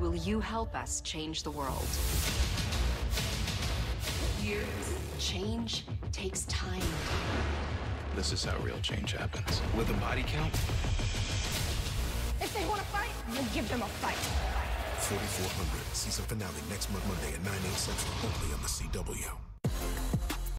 Will you help us change the world? Change takes time. This is how real change happens. With a body count, If they want to fight, we'll give them a fight. 4400, season finale next month, Monday at 9, 8 central, only on the CW.